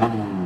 Amen.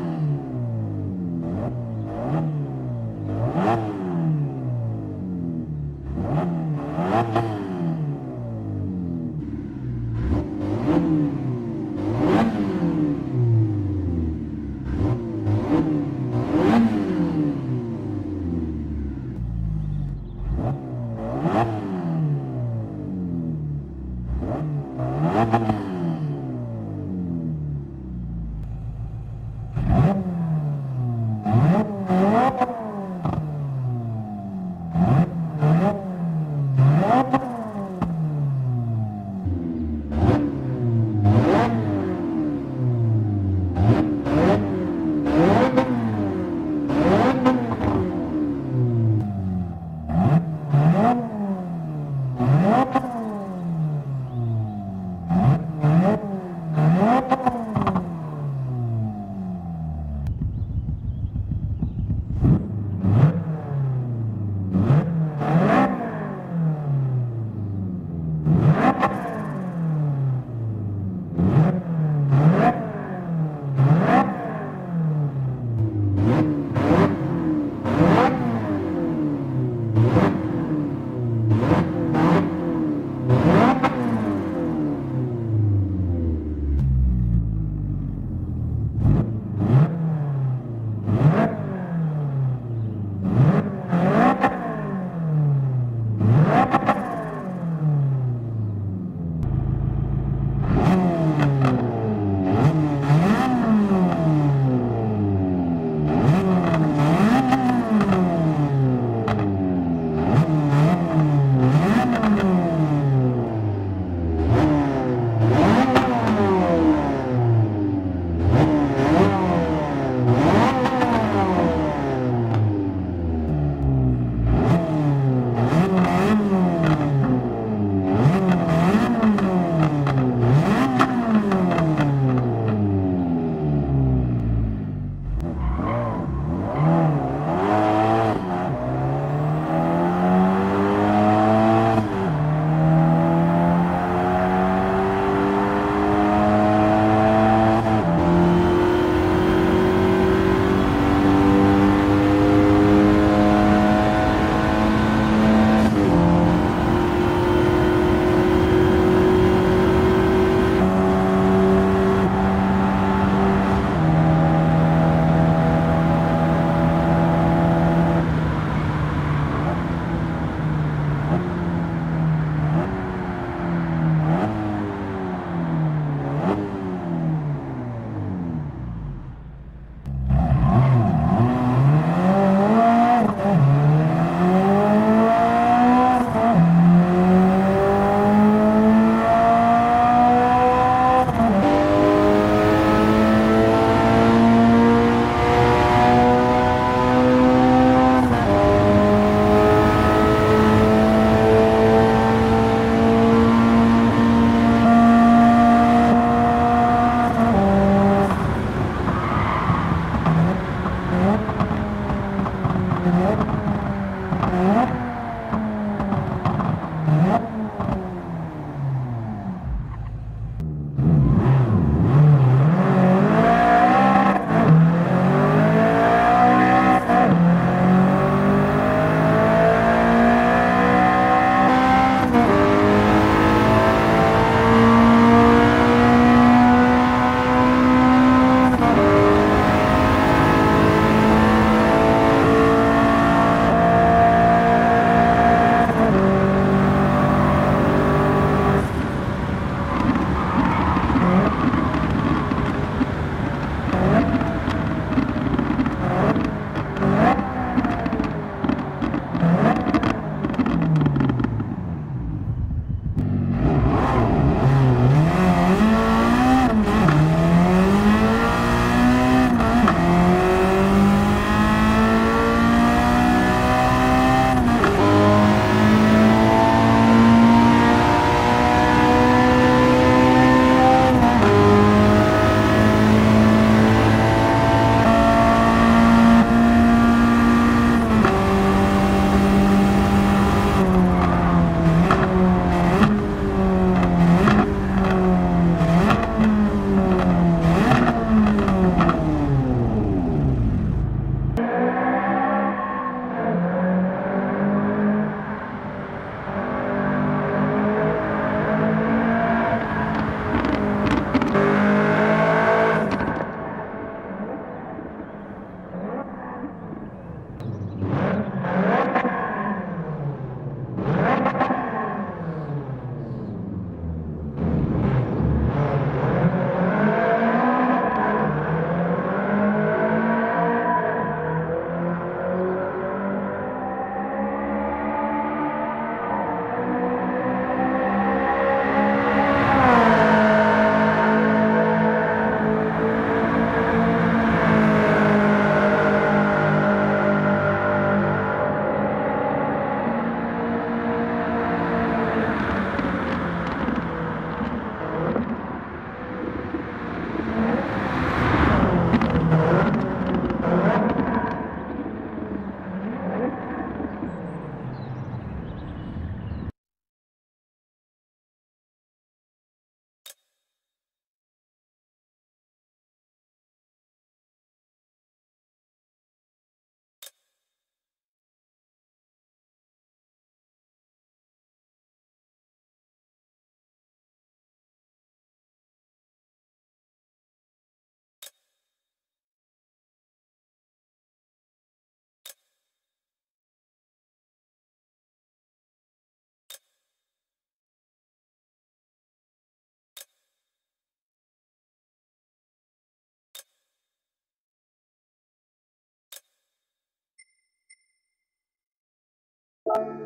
You